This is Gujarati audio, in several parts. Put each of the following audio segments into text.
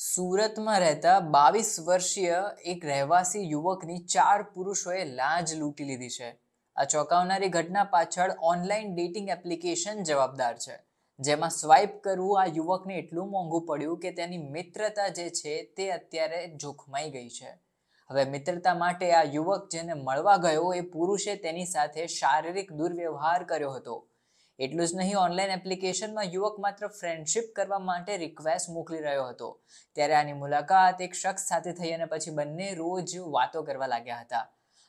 સુરતમાં રહેતા બાવીસ વર્ષીય એક રહેવાસી યુવકની ચાર પુરુષોએ લાજ લૂંટી લીધી છે. આ ચોંકાવનારી ઘટના પાછળ ઓનલાઈન ડેટિંગ એપ્લિકેશન જવાબદાર છે. જેમાં સ્વાઇપ કરવું આ યુવકને એટલું મોંઘું પડ્યું કે તેની મિત્રતા જે છે તે અત્યારે જોખમાઈ ગઈ છે. હવે મિત્રતા માટે આ યુવક જેને મળવા ગયો એ પુરુષે તેની સાથે શારીરિક દુર્વ્યવહાર કર્યો હતો. એટલું જ નહીં ઓનલાઈન એપ્લિકેશનમાં યુવક માત્ર ફ્રેન્ડશિપ કરવા માટે રિક્વેસ્ટ મોકલી રહ્યો હતો. ત્યારે આની મુલાકાત એક શખ્સ સાથે થઈ અને પછી બંને રોજ વાતો કરવા લાગ્યા હતા.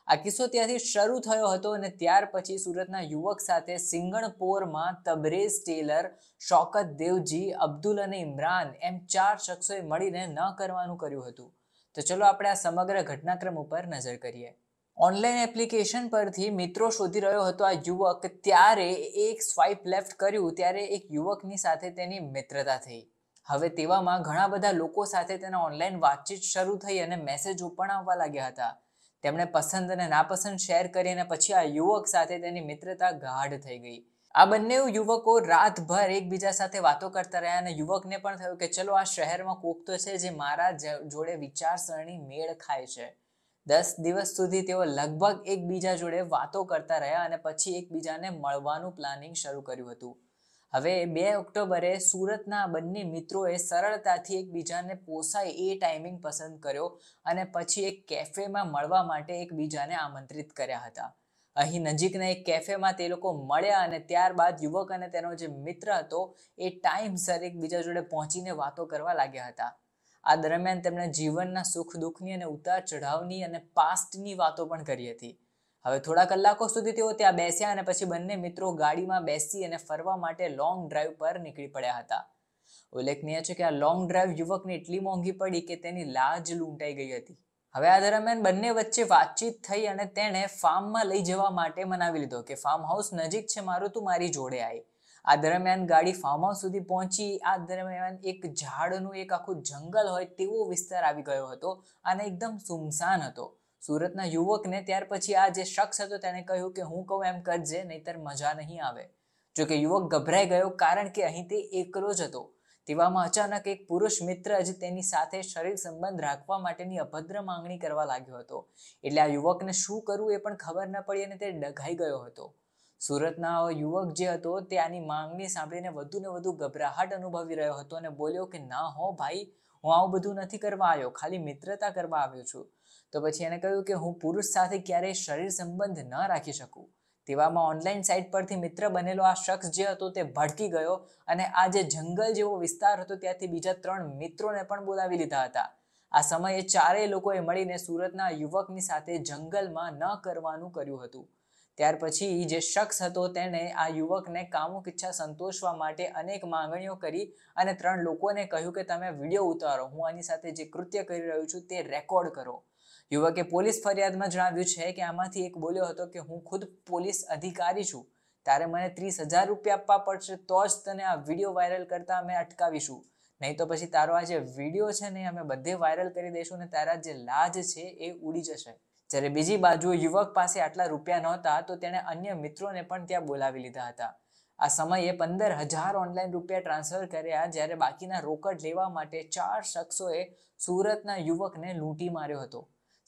આ કિસ્સો ત્યાંથી શરૂ થયો હતો અને ત્યાર પછી સુરતના યુવક સાથે સિંગણપોરમાં તબરેઝ ટેલર, શોકત દેવજી, અબ્દુલ અને ઇમરાન એમ ચાર શખ્સોએ મળીને ન કરવાનું કર્યું હતું. તો ચલો આપણે આ સમગ્ર ઘટનાક્રમ ઉપર નજર કરીએ. ઓનલાઈન એપ્લિકેશન પરથી મિત્રો શોધી રહ્યો હતો આ યુવક ત્યારે એક સ્વાઇપ લેફ્ટ કર્યું, ત્યારે એક યુવકની સાથે તેની મિત્રતા થઈ. હવે તેવામાં ઘણા બધા લોકો સાથે તેના ઓનલાઈન વાતચીત શરૂ થઈ અને મેસેજો પણ આવવા લાગ્યા હતા. તેમણે પસંદ અને નાપસંદ શેર કરી અને પછી આ યુવક સાથે તેની મિત્રતા ગાઢ થઈ ગઈ. આ બંને યુવકો રાતભર એકબીજા સાથે વાતો કરતા રહ્યા અને યુવકને પણ થયું કે ચલો આ શહેરમાં કોક તો છે જે મારા જોડે વિચારસરણી મેળ ખાય છે. દસ દિવસ સુધી તેઓ લગભગ એકબીજા જોડે વાતો કરતા રહ્યા અને પછી એકબીજાને મળવાનું પ્લાનિંગ શરૂ કર્યું હતું. હવે બે ઓક્ટોબરે સુરતના બંને મિત્રોએ સરળતાથી એકબીજાને પોસાય એ ટાઈમિંગ પસંદ કર્યો અને પછી એક કેફેમાં મળવા માટે એકબીજાને આમંત્રિત કર્યા હતા. અહીં નજીકના એક કેફેમાં તે લોકો મળ્યા અને ત્યારબાદ યુવક અને તેનો જે મિત્ર હતો એ ટાઈમસર એકબીજા જોડે પહોંચીને વાતો કરવા લાગ્યા હતા. આ દરમિયાન તેમણે જીવનના સુખ દુઃખની અને ઉતાર ચઢાવની અને પાસ્ટની વાતો પણ કરી હતી. હવે થોડા કલાકો સુધી તેઓ ત્યાં બેસ્યા અને પછી બંને મિત્રો ગાડીમાં બેસી અને ફરવા માટે લોંગ ડ્રાઈવ પર નીકળી પડ્યા હતા. ઉલ્લેખનીય છે કે આ લોંગ ડ્રાઈવ યુવકને એટલી મોંઘી પડી કે તેની લાજ લૂંટાઈ ગઈ હતી. હવે આ દરમિયાન બંને વચ્ચે વાતચીત થઈ અને તેણે ફાર્મમાં લઈ જવા માટે મનાવી લીધો કે ફાર્મ હાઉસ નજીક છે મારું, તું મારી જોડે આવી આ દરમિયાન ગાડી ફાર્મ હાઉસ સુધી પહોંચી. આ દરમિયાન એક ઝાડનું એક આખું જંગલ હોય તેવો વિસ્તાર આવી ગયો હતો અને એકદમ સુમસાન હતો. સુરતના યુવકને ત્યાર પછી આ જે શખ્સ હતો તેણે કહ્યું કે હું કહું એમ કરજે, નહીતર મજા નહીં આવે. જો કે યુવક ગભરાઈ ગયો કારણ કે અહીં તે એકલો જ હતો. તેવામાં અચાનક એક પુરુષ મિત્ર જ તેની સાથે શરીર સંબંધ રાખવા માટેની અભદ્ર માંગણી કરવા લાગ્યો હતો. એટલે આ યુવકને શું કરવું એ પણ ખબર ન પડી અને તે ડઘાઈ ગયો હતો. સુરતના યુવક જે હતો તે આની માંગણી સાંભળીને વધુ ને વધુ ગભરાહટ અનુભવી રહ્યો હતો અને બોલ્યો કે, ના હો ભાઈ, હું આવું બધું નથી કરવા આવ્યો. ખાલી મિત્રતા કરવા આવ્યો છું. તો પછી એને કહ્યું કે, હું પુરુષ સાથે ક્યારેય શરીર સંબંધ ન રાખી શકું. તેવામાં ઓનલાઈન સાઇટ પરથી મિત્ર બનેલો આ શખ્સ જે હતો તે ભડકી ગયો અને આ જે જંગલ જેવો વિસ્તાર હતો ત્યાંથી બીજા ત્રણ મિત્રોને પણ બોલાવી લીધા હતા. આ સમયે ચારેય લોકોએ મળીને સુરતના યુવકની સાથે જંગલમાં ન કરવાનું કર્યું હતું. ત્યાર પછી જે શખ્સ હતો તેણે આ યુવકને કામુક ઈચ્છા સંતોષવા માટે અનેક માંગણીઓ કરી અને ત્રણ લોકોને કહ્યું કે તમે વીડિયો ઉતારો, હું આની સાથે જે કૃત્ય કરી રહ્યો છું તે રેકોર્ડ કરો. યુવકે પોલીસ ફરિયાદમાં જણાવ્યું છે કે આમાંથી એક બોલ્યો હતો કે હું ખુદ પોલીસ અધિકારી છું, તારે મને ત્રીસ હજાર રૂપિયા આપવા પડશે તો જ તને આ વીડિયો વાયરલ કરતા અમે અટકાવીશું. નહીં તો પછી તારો આ જે વીડિયો છે ને અમે બધે વાયરલ કરી દઈશું ને તારા જે લાજ છે એ ઉડી જશે. જ્યારે બીજી બાજુ યુવક પાસે આટલા રૂપિયા નહોતા, તો તેણે અન્ય મિત્રોને પણ ત્યાં બોલાવી લીધા હતા. આ સમયે પંદર હજાર ઓનલાઈન રૂપિયા ટ્રાન્સફર કર્યા, જ્યારે બાકીના રોકડ લેવા માટે ચાર શખ્સોએ સુરતના યુવકને લૂંટી માર્યો હતો.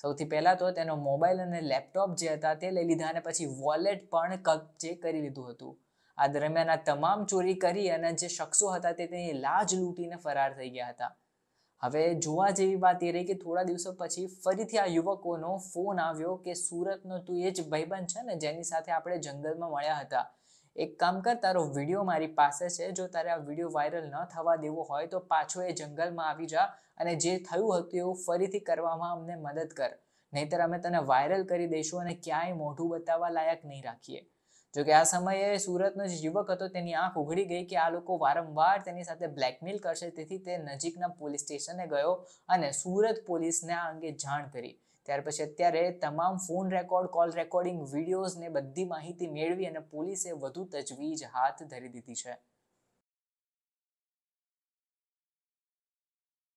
સૌથી પહેલાં તો તેનો મોબાઈલ અને લેપટોપ જે હતા તે લઈ લીધા અને પછી વોલેટ પણ કબજે કરી લીધું હતું. આ દરમિયાન આ તમામ ચોરી કરી અને જે શખ્સો હતા તે તેની લાજ લૂંટીને ફરાર થઈ ગયા હતા. હવે જોવા જેવી વાત એ રહી કે થોડા દિવસો પછી ફરીથી આ યુવકોનો ફોન આવ્યો કે સુરતનો તું એ જ ભાઈબંધ છે ને, જેની સાથે આપણે જંગલમાં મળ્યા હતા. એક કામ કર, તારો વીડિયો મારી પાસે છે. જો તારે આ વીડિયો વાયરલ ન થવા દેવો હોય તો પાછો એ જંગલમાં આવી જા અને જે થયું હતું એવું ફરીથી કરવામાં અમને મદદ કર. નહીતર અમે તને વાયરલ કરી દઈશું અને ક્યાંય મોઢું બતાવવા લાયક નહીં રાખીએ. જોકે આ સમયે સુરતનો જે યુવક હતો તેની આંખ ઉઘડી ગઈ કે આ લોકો વારંવાર તેની સાથે બ્લેકમેલ કરશે. તેથી તે નજીકના પોલીસ સ્ટેશને ગયો અને સુરત પોલીસને આ અંગે જાણ કરી. ત્યાર પછી અત્યારે તમામ phone record, call recording, videos ને બધી માહિતી મેળવી અને પોલીસે વધુ તજવીજ હાથ ધરી દીધી છે.